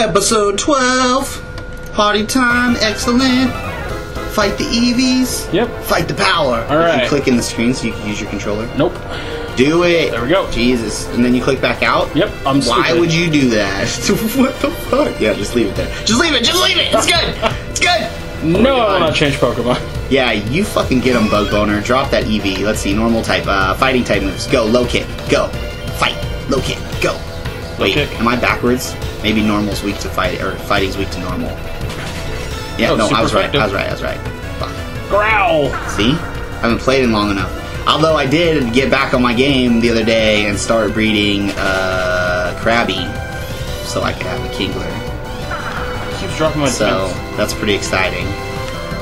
Episode 12. Party time, excellent. Fight the EVs. Yep. Fight the power. All right. You click in the screen so you can use your controller. Nope. Do it. There we go. Jesus. And then you click back out? Yep. I'm Why stupid. would you do that? what the fuck? Yeah, just leave it there. Just leave it. Just leave it. It's good. It's good. No, I will God. not change Pokemon. Yeah, you fucking get him, Bug Boner. Drop that EV. Let's see, normal type, uh, fighting type moves. Go, low kick. Go. Fight. Low kick. Go. Wait, kick. am I backwards? Maybe normal's weak to fight, or fighting's weak to normal. Yeah, Oh, no, I was right. effective. I was right. I was right. Fuck. Growl. See? I haven't played in long enough. Although I did get back on my game the other day and start breeding uh, Krabby, so I could have a Kingler. Keeps dropping my So defense. that's pretty exciting.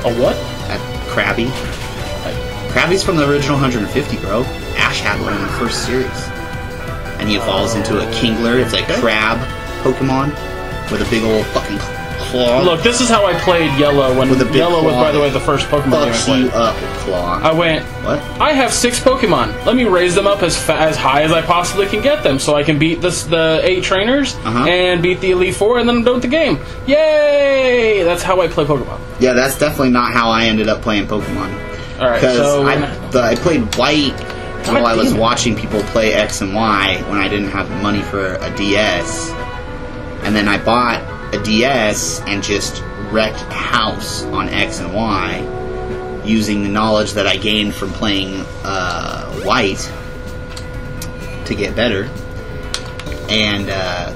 A what? At Krabby. Krabby's from the original 150, bro. Ash had one in the first series. And he evolves into a Kingler. It's a Okay. crab Pokemon with a big old fucking claw. Look, this is how I played Yellow when With a big Yellow was, by the way, the first Pokemon game I fucks you played. up claw. I went, what? I have six Pokemon. Let me raise them up as fa- as high as I possibly can get them, so I can beat this the eight trainers Uh-huh. and beat the Elite Four, and then I'm done with the game. Yay! That's how I play Pokemon. Yeah, that's definitely not how I ended up playing Pokemon. All right, Because so I, the, I played White God while I was damn it. watching people play X and Y when I didn't have money for a DS. And then I bought a DS and just wrecked a house on X and Y using the knowledge that I gained from playing uh, White to get better. And uh,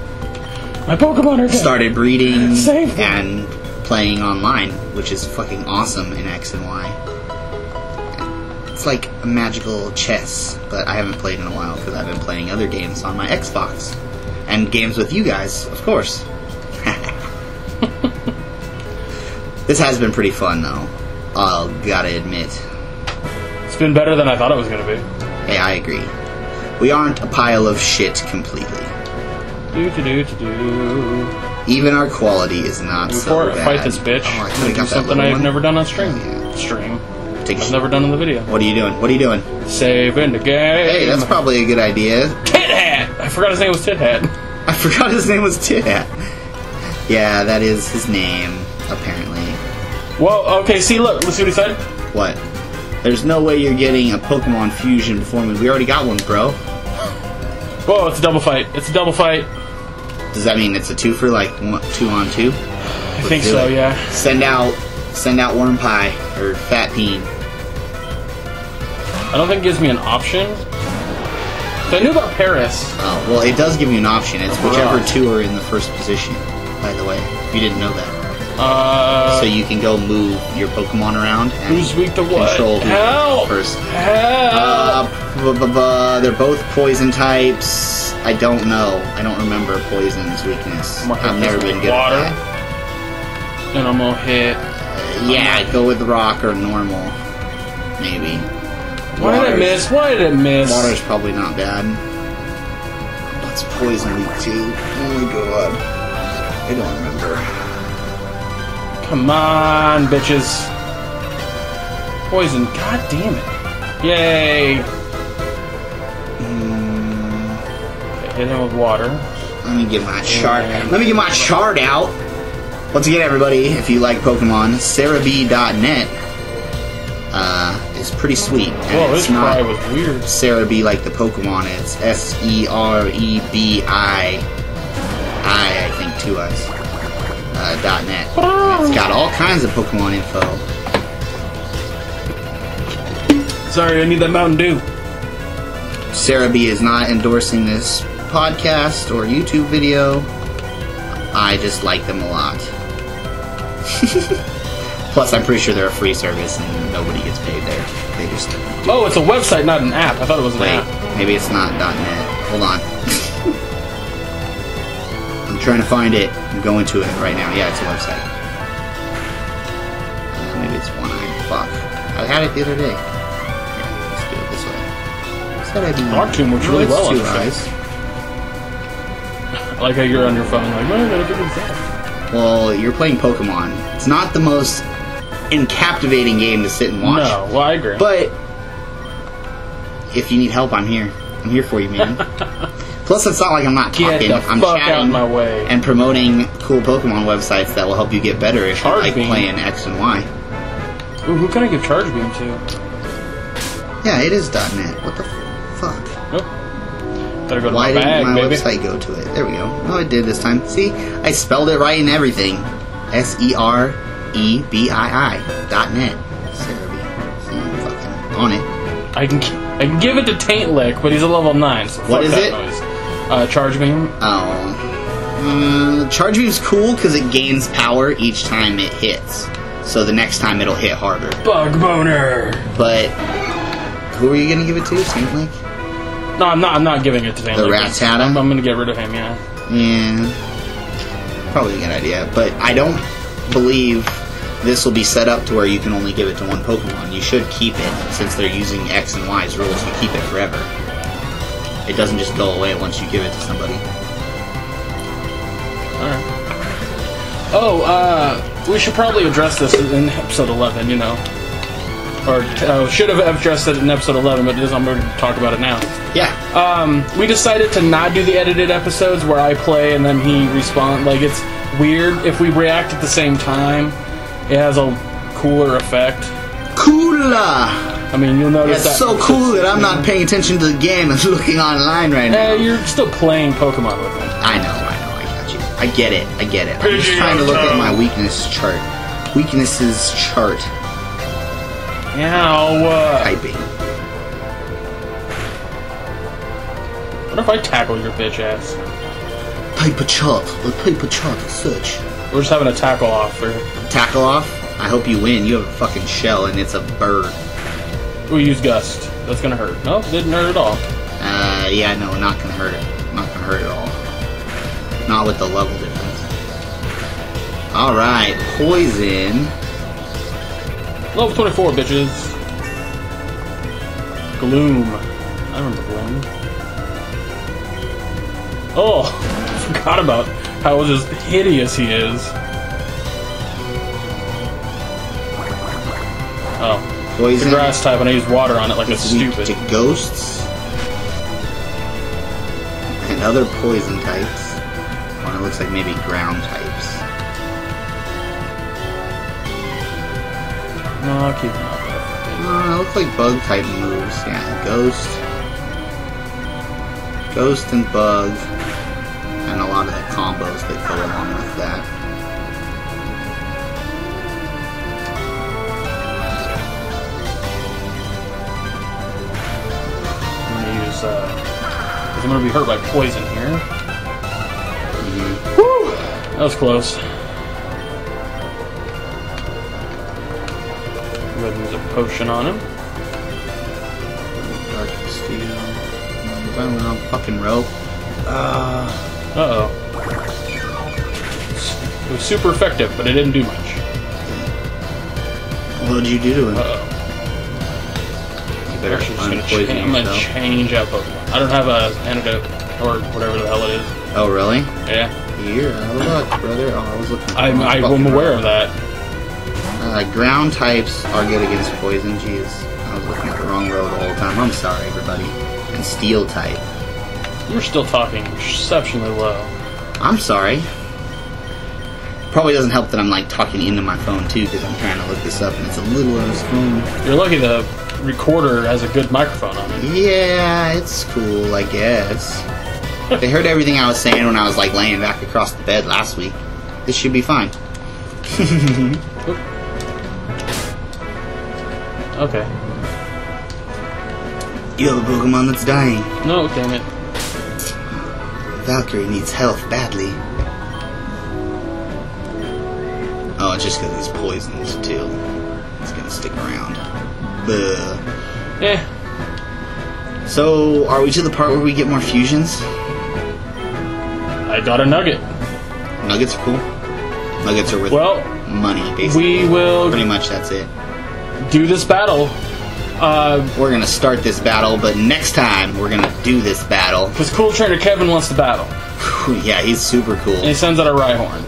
my Pokemon are dead. started breeding Save and playing online, which is fucking awesome in X and Y. It's like a magical chess, but I haven't played in a while because I've been playing other games on my Xbox. And games with you guys, of course. this has been pretty fun though. I'll gotta admit. It's been better than I thought it was gonna be. Hey, I agree. We aren't a pile of shit completely. Do do do do do. Even our quality is not Before so bad. fight this bitch, Oh, I I'm could've gonna do something I've one. never done on stream. Oh, yeah. Stream. Take I've never done in the video. What are you doing? What are you doing? Saving the game. Hey, that's probably a good idea. Tit Hat. I forgot his name was Tit Hat. I forgot his name was Tit Yeah, that is his name, apparently. Well, okay. See, look. Let's see what he said. What? There's no way you're getting a Pokemon fusion before me. We already got one, bro. Whoa, it's a double fight. It's a double fight. Does that mean it's a two for like one, two on two? I think so. Yeah. Send out, send out Worm Pie or Fat Peen. I don't think it gives me an option. So I knew about Paris. Oh, well, it does give you an option. It's whichever Right. two are in the first position. By the way, if you didn't know that, Uh, so you can go move your Pokemon around and who's weak to what? control who's Help! first. Help! Uh, they're both poison types. I don't know. I don't remember poison's weakness. I'm gonna hit I've never been good water. at and I'm gonna hit. that. Yeah, go with rock or normal. Maybe. Why did I Water's- miss? Why did I miss? Water's probably not bad. What's poison weak to? Oh my god. I don't remember. Come on, bitches. Poison. God damn it. Yay. Mm, Okay, hit him with water. let me get my chart. Let me get my chart out. Once again, everybody, if you like Pokemon, Serebii.net uh, is pretty sweet. And Whoa, it's this cry was weird. Serebii like the Pokemon. It's S E R E B I I I think two I's. Uh, dot net. It's got all kinds of Pokemon info. Sorry, I need that Mountain Dew. Serebii is not endorsing this podcast or YouTube video. I just like them a lot. Plus, I'm pretty sure they're a free service and nobody gets paid there. They just Oh, it's a website, not an app. I thought it was an wait. app. Maybe it's not .net. Hold on. I'm trying to find it. I'm going to it right now. Yeah, it's a website. Uh, maybe it's one eye. Fuck. I had it the other day. Here, let's do it this way. Said I'd be. Darktoon works really well on two eyes. I like how you're on your phone, like, well, I gotta figure this out. Well, you're playing Pokemon. It's not the most incaptivating game to sit and watch. No, well, I agree. But if you need help, I'm here. I'm here for you, man. Plus, it's not like I'm not talking. I'm chatting my way. and promoting cool Pokemon websites that will help you get better if Charge you like Beam. playing X and Y. Ooh, who can I give Charge Beam to? Yeah, it is .net. What the fuck? Oh. Better go to Why my didn't bag, my baby. website go to it? There we go. No, it did this time. See, I spelled it right and everything. S E R E B I I dot net. Serebii. See, I'm fucking on it. I can I can give it to Taint Lick, but he's a level nine. So What is it? Noise. Uh, Charge Beam. Oh. Uh, Charge Beam's cool because it gains power each time it hits. So the next time it'll hit harder. Bug Boner. But who are you gonna give it to? Saint Link? No, I'm not. I'm not giving it to Taint The Lick. Rattata? I'm, I'm gonna get rid of him. Yeah. Yeah. Probably a good idea. But I don't believe this will be set up to where you can only give it to one Pokemon. You should keep it since they're using X and Y's rules. You keep it forever. It doesn't just go away once you give it to somebody. Alright. Oh, uh, we should probably address this in episode 11, you know. Or uh, should have addressed it in episode 11, but it is, I'm going to talk about it now. Yeah. Um, we decided to not do the edited episodes where I play and then he respond. Like, it's weird if we react at the same time. It has a cooler effect. Cooler! I mean, you'll notice that. It's so cool that I'm not paying attention to the game and looking online right now. Eh, you're still playing Pokemon with me. I know, I know, I got you. I get it, I get it. I'm just trying to look at my weakness chart. Weaknesses chart. Ow. Uh, Typing. what if I tackle your bitch ass? Paper chart. A paper chart search. We're just having a tackle off for. Tackle off. I hope you win. You have a fucking shell and it's a bird. We use Gust. That's gonna hurt. No, didn't hurt at all. Uh, yeah, no, not gonna hurt it. Not gonna hurt at all. Not with the level difference. Alright, poison. Level 24, bitches. Gloom. I remember Gloom. Oh, forgot about how just hideous he is. Oh, it's Poison. a grass type, and I use water on it like it's It's stupid. to ghosts and other poison types. Or it looks like maybe ground types. No, I'll keep out there. Uh, it looks like bug type moves. Yeah, ghost, ghost and bug, and a lot of the combos that go along with that. I'm gonna use, uh, 'cause I'm gonna be hurt by poison here. Whew! That was close. Go ahead and use a potion on him. Dark steel. Running on fucking rope. Uh, Uh oh. It was super effective, but it didn't do much. what did you do to him? Uh oh. You better Actually, just gonna cha- I'm gonna yourself. change out Pokemon. I don't have a antidote or whatever the hell it is. Oh, really? Yeah, You're out of luck, brother. Oh, I was looking. for I'm, I'm aware rope. of that. Uh, ground types are good against poison. Jeez, I was looking at the wrong row the whole time. I'm sorry, everybody. And steel type. You're still talking exceptionally low. I'm sorry. Probably doesn't help that I'm like talking into my phone too, because I'm trying to look this up and it's a little on his phone. You're lucky the recorder has a good microphone on it. Yeah, it's cool, I guess. they heard everything I was saying when I was like laying back across the bed last week. This should be fine. Okay. You have a Pokemon that's dying. No, damn it. Valkyrie needs health badly. Oh, it's just because he's poisoned too. It's gonna stick around. Buh. Eh, So, are we to the part where we get more fusions? I got a nugget. Nuggets are cool. Nuggets are worth Well, money, basically. we will Pretty much that's it. do this battle. Uh, We're gonna start this battle, but next time we're gonna do this battle. because Cool Trainer Kevin wants to battle. Yeah, he's super cool. And he sends out a Rhyhorn.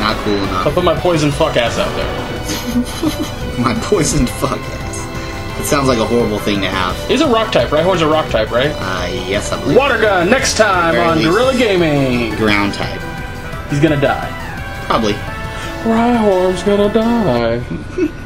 Not cool enough. I'll put my poison fuck ass out there. My poisoned fuck ass. It sounds like a horrible thing to have. He's a rock type, right? Hor's a rock type, right? Uh, yes, I believe. Water gun next time on. Guerilla Gaming. Ground type. He's gonna die. Probably. Rhyhorn's gonna die.